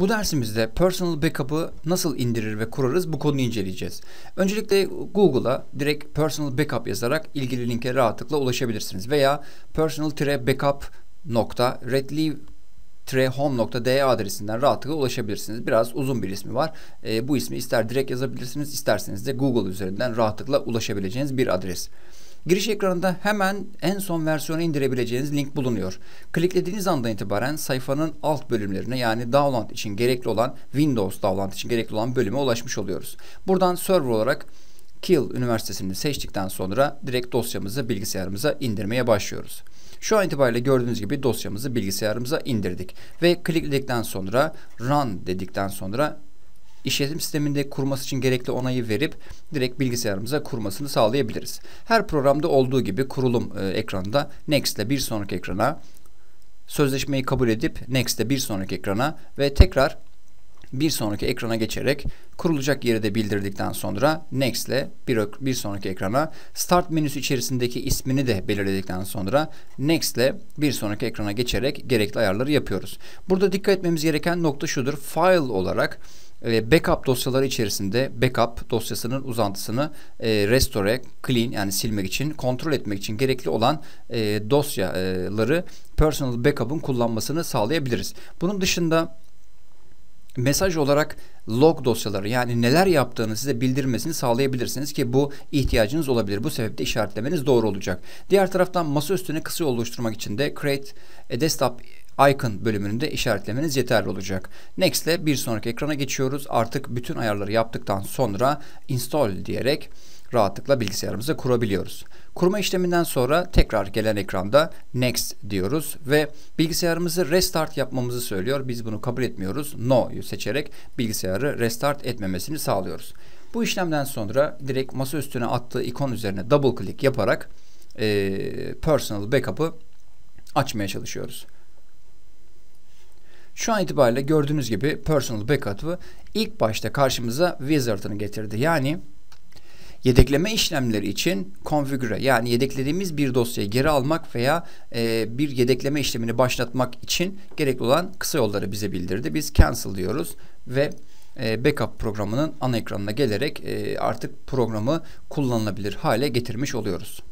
Bu dersimizde Personal Backup'ı nasıl indirir ve kurarız bu konuyu inceleyeceğiz. Öncelikle Google'a direkt Personal Backup yazarak ilgili linke rahatlıkla ulaşabilirsiniz. Veya personal-backup.redleaf-home.de adresinden rahatlıkla ulaşabilirsiniz. Biraz uzun bir ismi var. E, bu ismi ister direkt yazabilirsiniz, isterseniz de Google üzerinden rahatlıkla ulaşabileceğiniz bir adres. Giriş ekranında hemen en son versiyonu indirebileceğiniz link bulunuyor. Kliklediğiniz andan itibaren sayfanın alt bölümlerine yani download için gerekli olan Windows download için gerekli olan bölüme ulaşmış oluyoruz. Buradan server olarak Kiel Üniversitesi'ni seçtikten sonra direkt dosyamızı bilgisayarımıza indirmeye başlıyoruz. Şu an itibariyle gördüğünüz gibi dosyamızı bilgisayarımıza indirdik ve klikledikten sonra run dedikten sonra işletim sisteminde kurması için gerekli onayı verip direkt bilgisayarımıza kurmasını sağlayabiliriz. Her programda olduğu gibi kurulum e, ekranında Next ile bir sonraki ekrana sözleşmeyi kabul edip Next ile bir sonraki ekrana ve tekrar bir sonraki ekrana geçerek kurulacak yeri de bildirdikten sonra Next ile bir, bir sonraki ekrana Start menüsü içerisindeki ismini de belirledikten sonra Next ile bir sonraki ekrana geçerek gerekli ayarları yapıyoruz. Burada dikkat etmemiz gereken nokta şudur. File olarak e, backup dosyaları içerisinde backup dosyasının uzantısını e, restore, clean yani silmek için, kontrol etmek için gerekli olan e, dosyaları personal backup'ın kullanmasını sağlayabiliriz. Bunun dışında mesaj olarak log dosyaları yani neler yaptığını size bildirmesini sağlayabilirsiniz ki bu ihtiyacınız olabilir. Bu sebeple işaretlemeniz doğru olacak. Diğer taraftan masa üstüne kısa oluşturmak için de create a desktop icon bölümünde işaretlemeniz yeterli olacak. Next ile bir sonraki ekrana geçiyoruz. Artık bütün ayarları yaptıktan sonra install diyerek rahatlıkla bilgisayarımıza kurabiliyoruz. Kurma işleminden sonra tekrar gelen ekranda next diyoruz ve bilgisayarımızı restart yapmamızı söylüyor. Biz bunu kabul etmiyoruz. No'yu seçerek bilgisayarı restart etmemesini sağlıyoruz. Bu işlemden sonra direkt masa üstüne attığı ikon üzerine double click yaparak e, personal backup'ı açmaya çalışıyoruz. Şu an itibariyle gördüğünüz gibi personal backup'ı ilk başta karşımıza wizard'ını getirdi. Yani yedekleme işlemleri için configure yani yedeklediğimiz bir dosyayı geri almak veya e, bir yedekleme işlemini başlatmak için gerekli olan kısa yolları bize bildirdi. Biz cancel diyoruz ve e, backup programının ana ekranına gelerek e, artık programı kullanılabilir hale getirmiş oluyoruz.